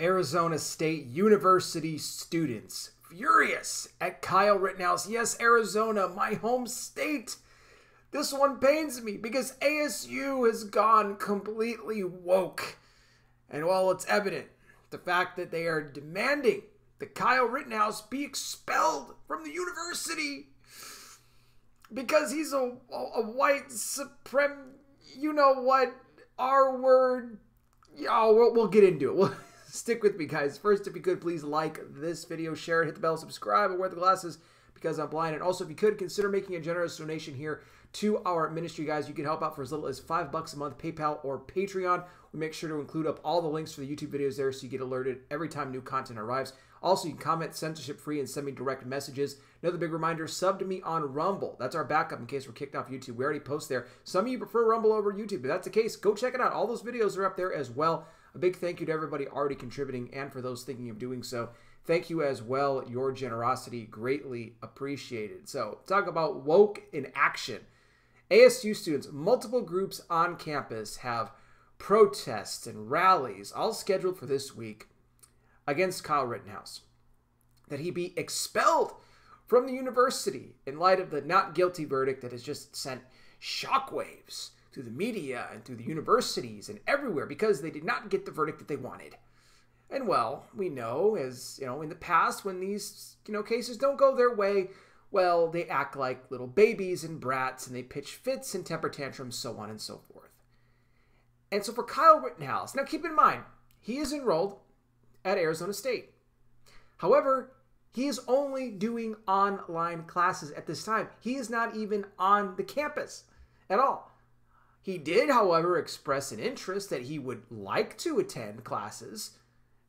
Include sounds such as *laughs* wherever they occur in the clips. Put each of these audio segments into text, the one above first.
Arizona State University students furious at Kyle Rittenhouse. Yes, Arizona, my home state. This one pains me because ASU has gone completely woke. And while it's evident the fact that they are demanding that Kyle Rittenhouse be expelled from the university because he's a, a, white suprem, you know what, R word. Yeah, we'll, we'll get into it. We'll, stick with me, guys. First, if you could, please like this video, share it, hit the bell, subscribe, and wear the glasses because I'm blind. And also, if you could, consider making a generous donation here to our ministry, guys. You can help out for as little as five bucks a month, PayPal or Patreon. We make sure to include up all the links for the YouTube videos there so you get alerted every time new content arrives. Also, you can comment censorship free and send me direct messages. Another big reminder sub to me on Rumble. That's our backup in case we're kicked off YouTube. We already post there. Some of you prefer Rumble over YouTube. If that's the case, go check it out. All those videos are up there as well. A big thank you to everybody already contributing and for those thinking of doing so. Thank you as well. Your generosity greatly appreciated. So, talk about woke in action. ASU students, multiple groups on campus have protests and rallies all scheduled for this week against Kyle Rittenhouse. That he be expelled from the university in light of the not guilty verdict that has just sent shockwaves through the media and through the universities and everywhere because they did not get the verdict that they wanted. And well, we know as, you know, in the past when these, you know, cases don't go their way, well, they act like little babies and brats and they pitch fits and temper tantrums, so on and so forth. And so for Kyle Rittenhouse, now keep in mind, he is enrolled at Arizona State. However, he is only doing online classes at this time. He is not even on the campus at all. He did, however, express an interest that he would like to attend classes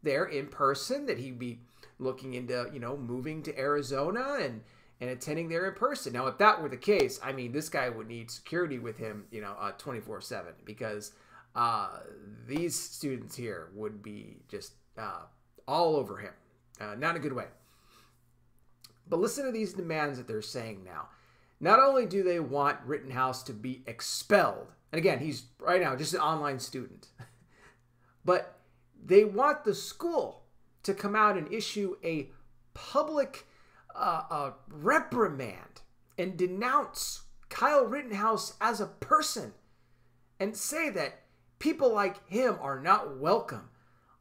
there in person, that he'd be looking into, you know, moving to Arizona and and attending there in person. Now, if that were the case, I mean, this guy would need security with him, you know, uh, 24 7 because uh, these students here would be just uh, all over him. Uh, not in a good way. But listen to these demands that they're saying now. Not only do they want Rittenhouse to be expelled, and again, he's right now just an online student, *laughs* but they want the school to come out and issue a public uh, reprimand and denounce Kyle Rittenhouse as a person and say that people like him are not welcome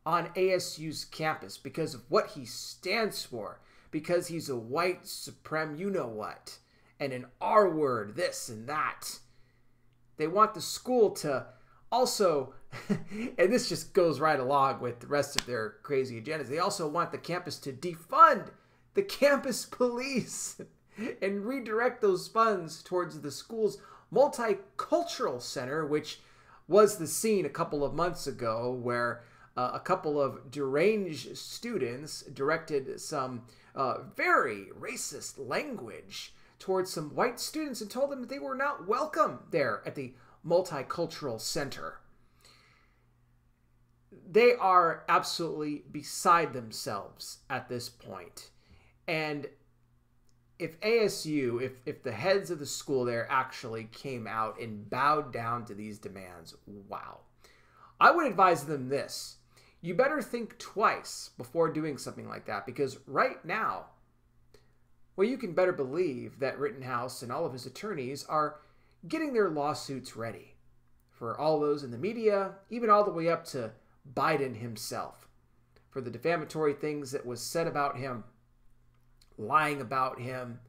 on ASU's campus because of what he stands for, because he's a white supreme you know what, and an R word, this and that. They want the school to also, *laughs* and this just goes right along with the rest of their crazy agendas, they also want the campus to defund the *laughs* campus police *laughs* and redirect those funds towards the school's multicultural center, which was the scene a couple of months ago where uh, a couple of deranged students directed some uh, very racist language towards some white students and told them that they were not welcome there at the multicultural center. They are absolutely beside themselves at this point. And if ASU, if, if the heads of the school there actually came out and bowed down to these demands, wow. I would advise them this you better think twice before doing something like that because right now, well, you can better believe that Rittenhouse and all of his attorneys are getting their lawsuits ready for all those in the media, even all the way up to Biden himself, for the defamatory things that was said about him, lying about him.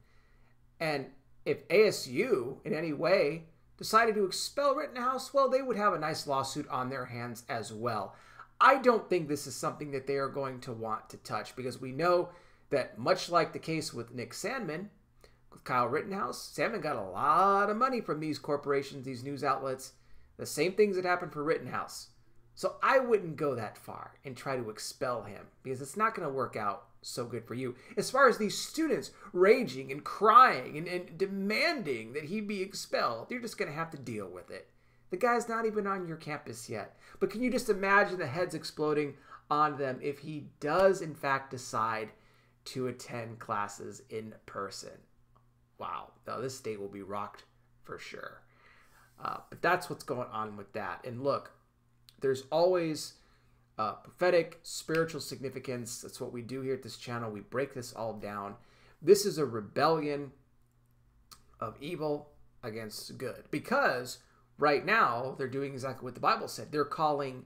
And if ASU in any way decided to expel Rittenhouse, well, they would have a nice lawsuit on their hands as well. I don't think this is something that they are going to want to touch because we know that much like the case with Nick Sandmann, with Kyle Rittenhouse, Sandmann got a lot of money from these corporations, these news outlets, the same things that happened for Rittenhouse. So I wouldn't go that far and try to expel him because it's not going to work out so good for you. As far as these students raging and crying and, and demanding that he be expelled, you're just going to have to deal with it. The guy's not even on your campus yet. But can you just imagine the heads exploding on them if he does, in fact, decide to attend classes in person? Wow. Now, this state will be rocked for sure. Uh, but that's what's going on with that. And look, there's always uh, prophetic, spiritual significance. That's what we do here at this channel. We break this all down. This is a rebellion of evil against good because right now they're doing exactly what the Bible said. They're calling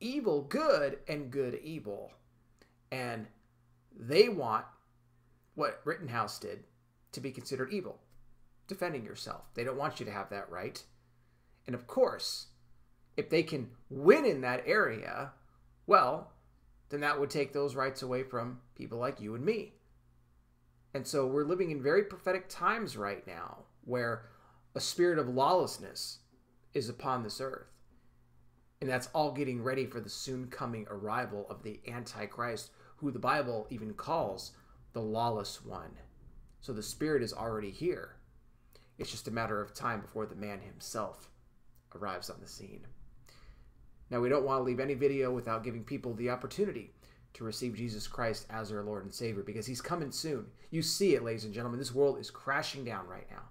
evil good and good evil. And they want what Rittenhouse did to be considered evil, defending yourself. They don't want you to have that right. And of course, if they can win in that area, well, then that would take those rights away from people like you and me. And so we're living in very prophetic times right now where a spirit of lawlessness is upon this earth. And that's all getting ready for the soon coming arrival of the Antichrist, who the Bible even calls the lawless one. So the spirit is already here. It's just a matter of time before the man himself arrives on the scene. Now, we don't want to leave any video without giving people the opportunity to receive Jesus Christ as their Lord and Savior because He's coming soon. You see it, ladies and gentlemen. This world is crashing down right now.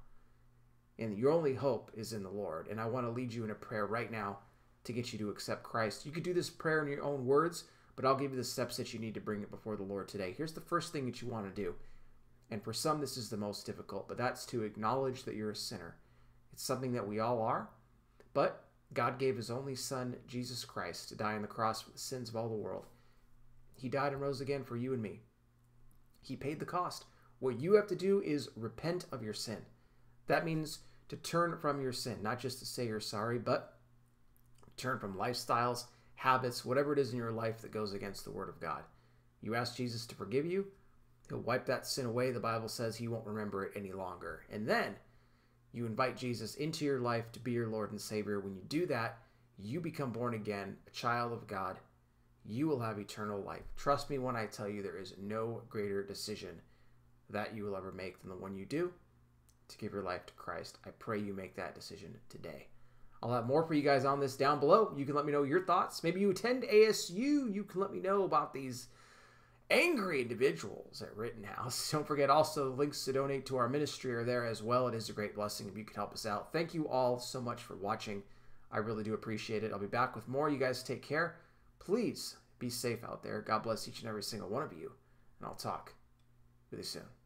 And your only hope is in the Lord. And I want to lead you in a prayer right now to get you to accept Christ. You could do this prayer in your own words, but I'll give you the steps that you need to bring it before the Lord today. Here's the first thing that you want to do. And for some, this is the most difficult, but that's to acknowledge that you're a sinner. It's something that we all are, but God gave his only Son, Jesus Christ, to die on the cross for the sins of all the world. He died and rose again for you and me. He paid the cost. What you have to do is repent of your sin. That means to turn from your sin, not just to say you're sorry, but turn from lifestyles, habits, whatever it is in your life that goes against the Word of God. You ask Jesus to forgive you, He'll wipe that sin away. The Bible says He won't remember it any longer. And then you invite Jesus into your life to be your Lord and Savior. When you do that, you become born again, a child of God. You will have eternal life. Trust me when I tell you there is no greater decision that you will ever make than the one you do to give your life to Christ. I pray you make that decision today. I'll have more for you guys on this down below. You can let me know your thoughts. Maybe you attend ASU. You can let me know about these angry individuals at Rittenhouse. *laughs* Don't forget also links to donate to our ministry are there as well. It is a great blessing if you could help us out. Thank you all so much for watching. I really do appreciate it. I'll be back with more. You guys take care. Please be safe out there. God bless each and every single one of you. And I'll talk really soon.